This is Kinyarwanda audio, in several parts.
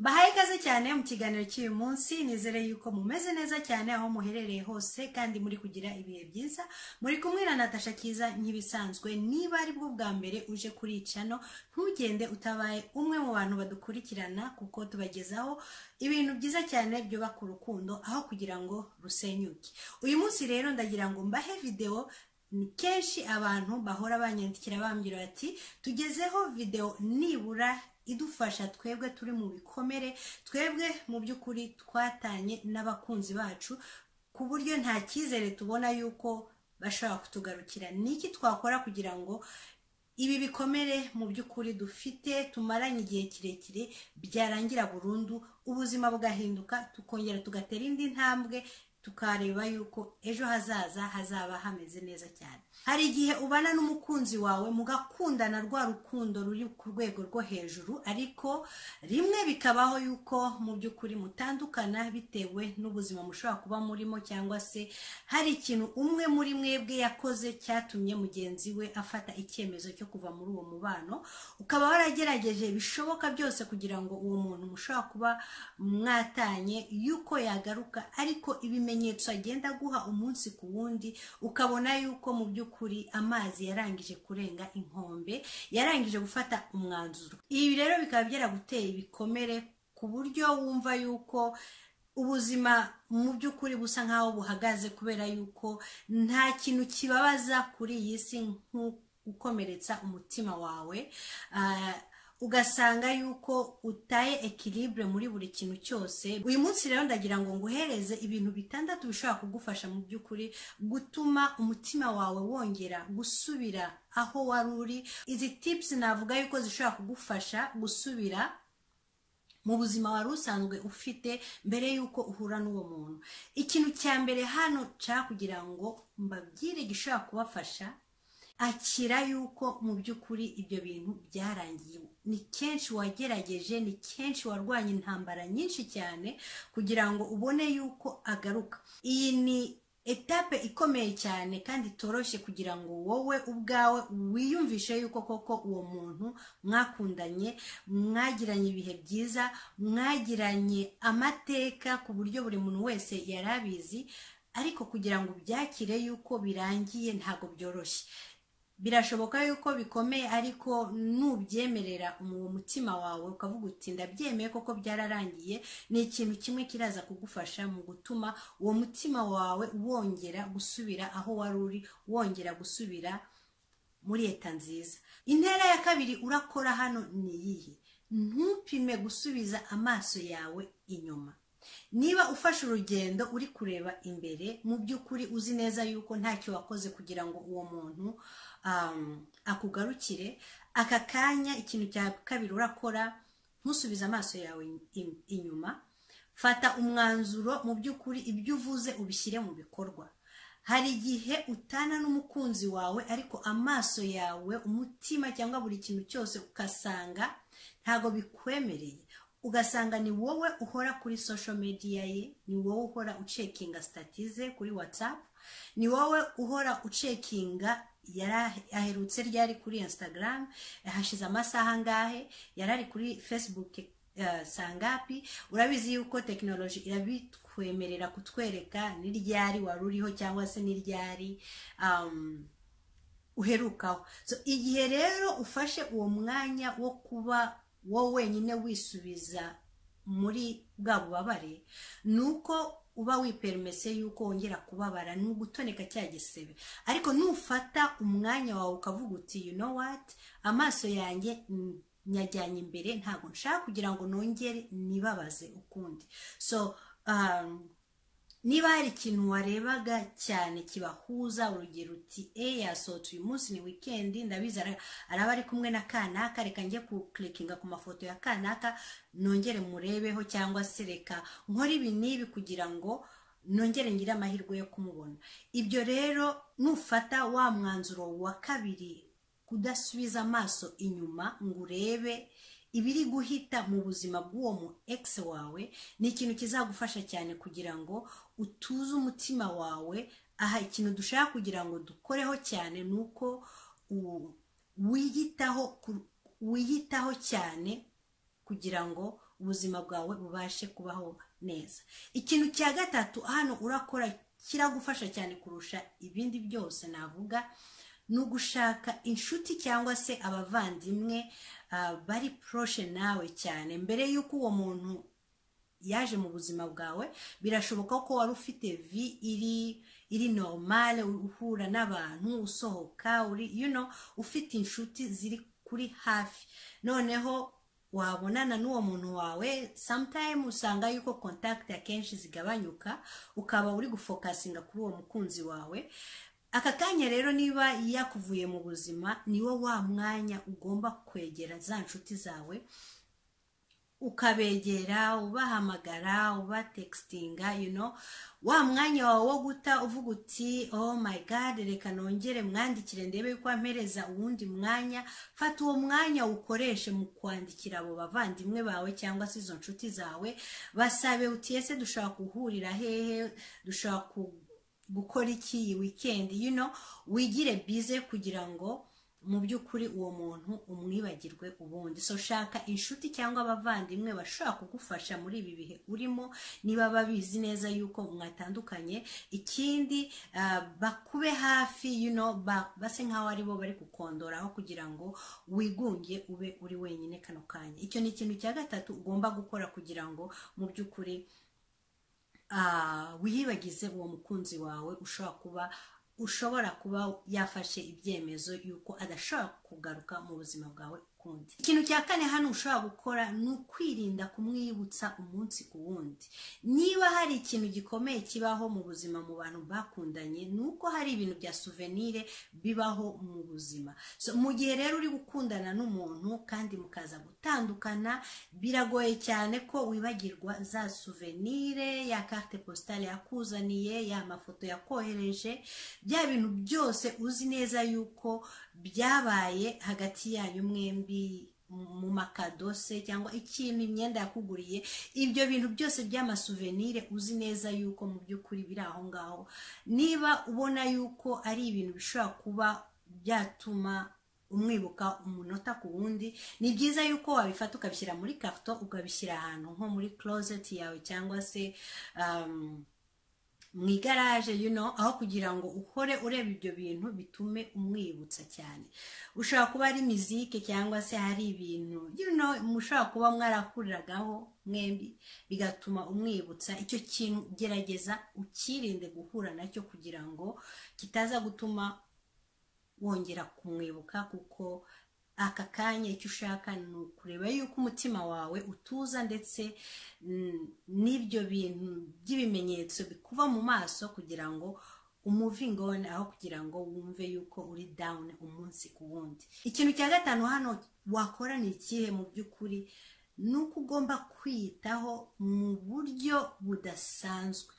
bahaye ikaze cyane mu kiganiro cy'uyu munsi. Nizere yuko mumeze neza cyane aho muherereye hose kandi muri kugira ibihe byiza. Muri kumwe na natasha kiza nk'ibisanzwe niba ari bwo bwa mbere uje kuri cano ntugende utabaye umwe mu bantu badukurikirana kuko tubagezaho ibintu byiza cyane byubaka urukundo aho kugira ngo rusenyuke. Uyu munsi rero ndagira ngo mbahe videwo ni kenshi abantu bahora banyandikira bambwira bati tugezeho videwo nibura idufasha twebwe turi mu bikomere twebwe mu by'ukuri twatanye n'abakunzi bacu ku buryo nta cyizere tubona yuko bashobora kutugarukira. Ni iki twakora kugira ngo ibi bikomere mu by'ukuri dufite tumaranye igihe kirekire byarangira burundu ubuzima bugahinduka tukongera tugatera indi ntambwe tukareba yuko ejo hazaza hazaba hameze neza cyane. Hari igihe ubana n'umukunzi wawe mugakundana rwa rukundo ruri ku rwego rwo hejuru ariko rimwe bikabaho yuko mu by'ukuri mutandukana bitewe n'ubuzima mushobora kuba murimo cyangwa se hari ikintu umwe muri mwebwe yakoze cyatumye mugenzi we afata icyemezo cyo kuva muri uwo mubano. Ukaba waragerageje bishoboka byose kugira ngo uwo muntu mushobora kuba mwatanye yuko yagaruka ariko ibimenyetso agenda aguha umunsi ku wundi ukabona yuko mu by'ukuri amazi yarangije kurenga inkombe yarangije gufata umwanzuro. Ibi rero bikaba byaraguteye ibikomere ku buryo wumva yuko ubuzima mu by'ukuri busa nk'aho buhagaze kubera yuko nta kintu kibabaza kuri iyi si nko gukomeretsa umutima wawe. Ugasanga yuko utaye ekiribure muri buri kintu cyose. Uyu munsi rero ndagira ngo nguhereze ibintu bitandatu bishobora kugufasha mu by'ukuri. Gutuma umutima wawe wongera gusubira aho wari uri. Izi tipusi navuga yuko zishobora kugufasha gusubira mu buzima wari usanzwe ufite mbere y'uko uhura n'uwo muntu. Ikintu cya mbere hano nshaka kugira ngo mbabwire gishobora kubafasha akira yuko mu by'ukuri ibyo bintu byarangiye. Ni kenshi wagerageje ni kenshi warwanya intambara nyinshi cyane kugira ngo ubone yuko agaruka. Iyi ni etape ikomeye cyane kandi itoroshye kugira ngo wowe ubwawe wiyumvishe yuko koko uwo muntu mwakundanye mwagiranye ibihe byiza mwagiranye amateka ku buryo buri muntu wese yari abizi ariko kugira ngo ubyakire yuko birangiye ntabwo byoroshye. Birashoboka yuko bikomeye ariko nubyemerera uwo mutima wawe ukavuga uti ndabyemeye koko byararangiye ni ikintu kimwe kiraza kugufasha mu gutuma uwo mutima wawe wongera gusubira aho wari uri wongera gusubira muri leta nziza. Intera ya kabiri urakora hano ni iyihe? Ntupime gusubiza amaso yawe inyuma. Niba ufashe urugendo uri kureba imbere mu by'ukuri uzi neza yuko ntacyo wakoze kugira ngo uwo muntu akugarukire aka kanya ikintu cya kabiri urakora ntusubize amaso yawe inyuma fata umwanzuro mu by'ukuri ibyo uvuze ubishyire mu bikorwa. Hari igihe utana n'umukunzi wawe ariko amaso yawe umutima cyangwa buri kintu cyose ugasanga ntabwo bikwemereye. Ugasanga ni wowe uhora kuri social media ye ni wowe uhora ucekinga statize kuri whatsapp ni wowe uhora ucekinga yari aherutse ryari kuri instagram hashize amasaha angahe yari ari kuri facebook sangapi? Urabizi yuko tekinoloji irabitwemerera kutwereka n'iryari wari uriho cyangwa se n'iryari uherukaho. Igihe rero ufashe uwo mwanya wo kuba wowe wenyine wisubiza muri bwa bubabare ni uko uba wipermese yuko wongera kubabara ni ugutoneka cya gisebe. Ariko nufata umwanya wawe ukavuga uti you know what? Amaso yanjye nyajyanye imbere ntabwo nshaka kugira ngo nongere nibabaze ukundi. So niba hari ikintu warebaga cyane kibahuza urugero uti e yasohotse uyu munsi ni wikendi ndabizi araba ari kumwe na kanaka reka njye kukilikinga ku mafoto ya kanaka nongere murebeho cyangwa se reka nkore ibi n'ibi kugira ngo nongere ngire amahirwe yo kumubona. Ibyo rero nufata wa mwanzuro wa kabiri kudasubiza amaso inyuma ngo urebe ibiri guhita mu buzima bw'uwo mu egisi wawe ni ikintu kizagufasha cyane kugira ngo utuze umutima wawe. Aha ikintu dushaka kugira ngo dukoreho cyane ni uko wiyitaho wiyitaho cyane kugira ngo ubuzima bwawe bubashe kubaho neza. Ikintu cya gatatu hano urakora kiragufasha cyane kurusha ibindi byose navuga. Ni ugushaka inshuti cyangwa se abavandimwe bari poroshe nawe cyane. Mbere y'uko uwo muntu yaje mu buzima bwawe birashoboka ko wari ufite vi iri iri normale uhura n'abantu usohoka uri you know ufite inshuti ziri kuri hafi. Noneho wabonana n'uwo muntu wawe sometime usanga yuko contact akenshi zigabanyuka ukaba uri gufokasinga kuri uwo mukunzi wawe. Aka kanya rero niba yakuvuye mu buzima niwo wa mwanya ugomba kwegera za nshuti zawe ukabegera ubahamagara ubatekitinga you know. Wa mwanya wawe wo guta uvuga uti oh my god reka nongere mwandikire ndebe yuko ampereza uwundi mwanya. Fata uwo mwanya ukoreshe mu kwandikira abo bavandimwe bawe cyangwa se izo nshuti zawe. Basabe uti ese dushobora guhurira hehe? Dushobora gukora iki iyi wikendi you know wigire bize kugira ngo mu by'ukuri uwo muntu umwibagirwe ubundi. So shaka inshuti cyangwa abavandimwe bashobora kugufasha muri ibi bihe urimo niba babizi neza yuko mwatandukanye. Ikindi bakube hafi you know base nk'aho ari bo bari gukondoraho kugira ngo wigunge ube uri wenyine kano kanya. Icyo ni ikintu cya gatatu ugomba gukora kugira ngo mu by'ukuri wiyibagize uwo mukunzi wawe ushobora kuba ushobora kuba yafashe ibyemezo yuko adashobora kugaruka mu buzima bwawe ukundi ikintu cya kane hano ushobora gukora ni ukwirinda kumwibutsa umunsi ku wundi. Niba hari ikintu gikomeye kibaho mu buzima mu bantu bakundanye ni uko hari ibintu bya suvenire bibaho mu buzima. Mu gihe rero uri gukundana n'umuntu kandi mukaza gutandukana biragoye cyane ko wibagirwa za suvenire ya carte postale yakuzaniye ya mafoto yakohereje. Bya bintu byose uzi neza yuko byabaye hagati yanyu mwembi mu makadose cyangwa ikintu imyenda yakuguriye ibyo bintu byose by'amasuvenire uzi neza yuko mu by'ukuri biri aho ngaho. Niba ubona yuko ari ibintu bishobora kuba byatuma umwibuka umunota ku wundi ni byiza yuko wabifata ukabishyira muri karito ukabishyira ahantu nko muri closet yawe cyangwa se mu igaraje aho kugira ngo uhore ureba ibyo bintu bitume umwibutsa cyane. Ushobora kuba ari mizike cyangwa se hari ibintu you know mushobora kuba mwarahuriragaho mwembi bigatuma umwibutsa. Icyo kintu gerageza ukirinde guhura na cyo kugira ngo kitaza gutuma wongera kumwibuka kuko aka kanya icyo ushaka ni ukureba yuko umutima wawe utuza ndetse n'ibyo bintu by'ibimenyetso bikuva mu maso kugira ngo umuvingone aho kugira ngo wumve yuko uri dawuni umunsi ku wundi. Ikintu cya gatanu hano wakora ni ikihe mu by'ukuri? Ni uko ugomba kwiyitaho mu buryo budasanzwe.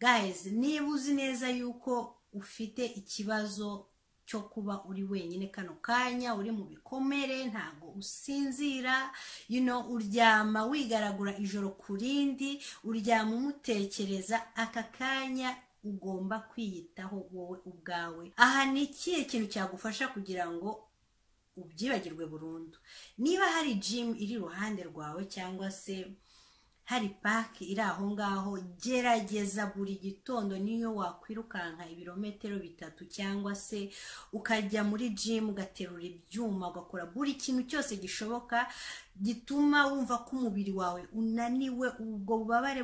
Gayizi niba uzi neza yuko ufite ikibazo cyo kuba uri wenyine kano kanya uri mu bikomere ntabwo usinzira you know uryama wigaragura ijoro ku rindi uryama umutekereza aka kanya ugomba kwiyitaho wowe ubwawe. Aha ni ikihe kintu cyagufasha kugira ngo ubyibagirwe burundu? Niba hari jimu iri iruhande rwawe cyangwa se hari paki iri aho ngaho gerageza buri gitondo niyo wakwirukanka ibirometero bitatu cyangwa se ukajya muri jimu ugaterura ibyuma ugakora buri kintu cyose gishoboka gituma wumva ko umubiri wawe unaniwe ubwo bubabare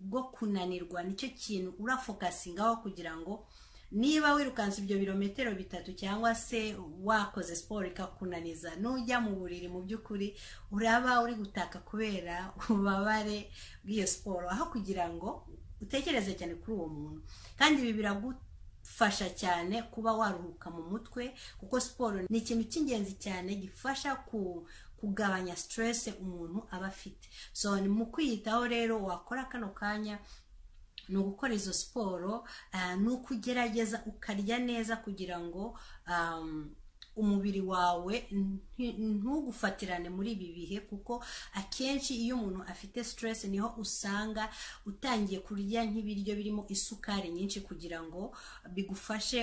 bwo kunanirwa. Nicyo kintu urafokasingaho kugira ngo niba wirukanse ibyo birometero bitatu cyangwa se wakoze siporo ikakunaniza nujya mu buriri mu by'ukuri uraba uri gutaka kubera ububabare bw'iyo siporo aho kugira ngo utekereze cyane kuri uwo muntu. Kandi ibi biragufasha cyane kuba waruhuka mu mutwe kuko siporo ni ikintu cy'ingenzi cyane gifasha ku kugabanya siteresi umuntu aba afite. So ni mu kwiyitaho rero wakora kano kanya ni ugukora izo siporo ni ukugerageza ukarya neza kugira ngo umubiri wawe ntugufatirane muri ibi bihe kuko akenshi iyo umuntu afite siteresi ni ho usanga utangiye kurya nk'ibiryo birimo isukari nyinshi kugira ngo bigufashe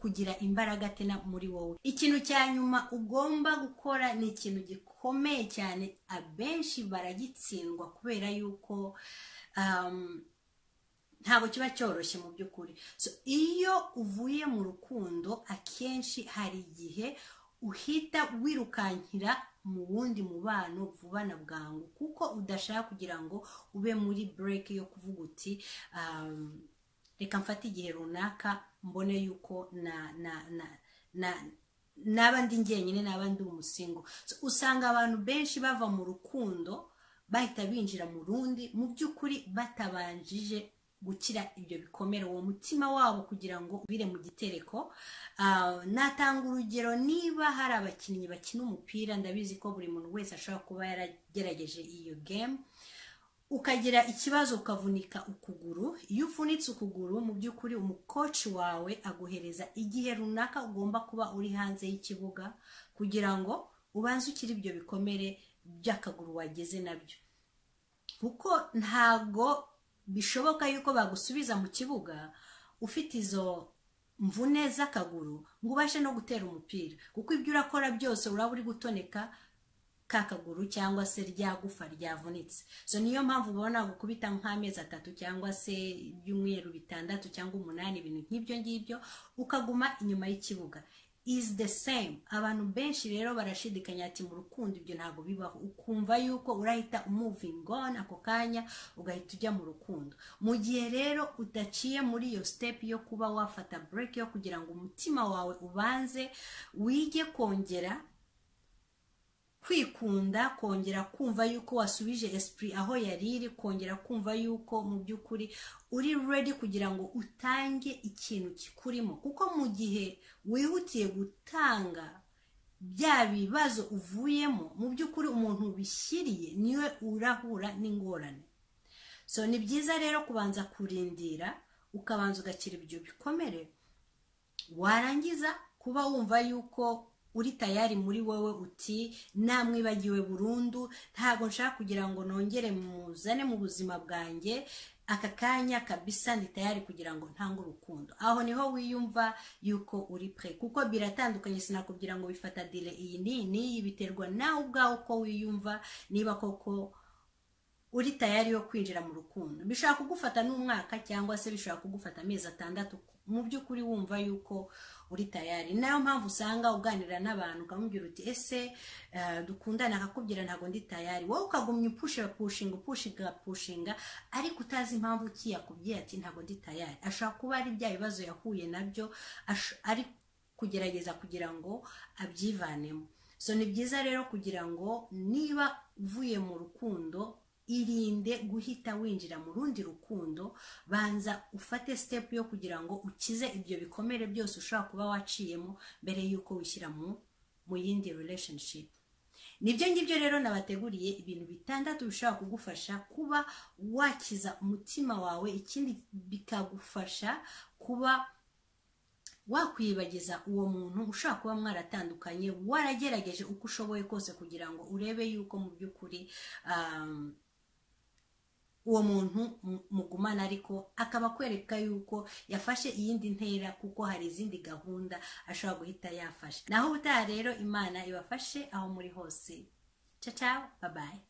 kugira imbaraga tena muri wowe. Ikintu cya nyuma ugomba gukora ni ikintu gikomeye cyane abenshi baragitsindwa kubera yuko um, ntabwo kiba cyoroshye mu by'ukuri. Iyo uvuye mu rukundo akenshi hari igihe uhita wirukankira mu wundi mubano vuba na bwangu kuko udashaka kugira ngo ube muri break yo kuvuga uti um, reka mfate igihe runaka mbone yuko na na na na naba ndi njyenyine naba ndi umusingo. Usanga abantu benshi bava mu rukundo bahita binjira mu rundi mu by'ukuri batabanjije gukira ibyo bikomere uwo mutima wabo kugira ngo ubire mu gitereko. Natanga urugero niba hari abakinnyi bakina umupira ndabizi ko buri muntu wese ashobora kuba yaragerageje iyo game ukagira ikibazo ukavunika ukuguru. Iyo uvunitse ukuguru mu by'ukuri umukoci wawe aguhereza igihe runaka ugomba kuba uri hanze y'ikibuga kugira ngo ubanze ukire ibyo bikomere by'akaguru wageze na byo. Kuko ntago bishoboka yuko bagusubiza mu kibuga ufite izo mvune z'akaguru ngo ubashe no gutera umupira. Kuko ibyo urakora byose uraba uri gutoneka ka kaguru cyangwa se rya gufa ryavunitse. So niyo mpamvu ubona gukubita nk'amezi atatu cyangwa se ibyumweru bitandatu cyangwa umunani ibintu nk'ibyo ngibyo ukaguma inyuma y'ikibuga. Is the same. Abantu benshi rero barashidikanya ati mu rukundo ibyo ntabwo bibaho. Ukumva yuko urahita moving on ako kanya ugahita ujya mu rukundo. Mu gihe rero udaciye muri iyo step yo kuba wafata break yo kugira ngo umutima wawe ubanze wige kongera kwikunda kongera kumva yuko wasubije esprit aho yari iri kongera kumva yuko mu by'ukuri uri ready kugira ngo utange ikintu kikurimo. Kuko mu gihe wihutiye gutanga bya bibazo uvuyemo mu by'ukuri umuntu ubishyiriye ni we urahura n'ingorane. So ni byiza rero kubanza kurindira ukabanza ugakira ibyo bikomere warangiza kuba wumva yuko uri tayari muri wowe uti namwibagiwe burundu ntabwo nshaka kugira ngo nongere muzane mu buzima bwanjye aka kanya kabisa ni tayari kugira ngo ntange urukundo. Aho ni ho wiyumva yuko uri pre kuko biratandukanye sinakubwira ngo bifata dire iyi n'iyi biterwa nawe ubwawe uko wiyumva niba koko uri tayari yo kwinjira mu rukundo. Bishobora kugufata n'umwaka cyangwa se bishobora kugufata amezi atandatu mu by'ukuri wumva yuko uri tayari. Nayo mpamvu usanga uganira n'abantu ukamubwira uti ese dukundana? Akakubwira ntabwo ndi tayari. Wowe ukagumya upusha pushinga upushinga pushinga ariko utazi impamvu ki yakubwiye ati ntabwo ndi tayari. Ashobora kuba ari bya bibazo yahuye na byo ari kugerageza kugira ngo abyivanemo. So ni byiza rero kugira ngo niba uvuye mu rukundo irinde guhita winjira mu rundi rukundo banza ufate step yo kugira ngo ukize ibyo bikomere byose ushobora kuba waciyemo mbere y'uko wishyira mu yindi relationship. Nibyo ngibyo rero nabateguriye ibintu bitandatu bishobora kugufasha kuba wakiza umutima wawe ikindi bikagufasha kuba wakwibagiza uwo muntu ushobora kuba mwaratandukanye waragerageje uko ushoboye kose kugira ngo urebe yuko mu by'ukuri uwo muntu mugumana ariko akaba akwereka yuko yafashe iyindi ntera kuko hari izindi gahunda ashobora guhita yafashe naho ubutaha rero imana ibafashe aho muri hose. Caca babaye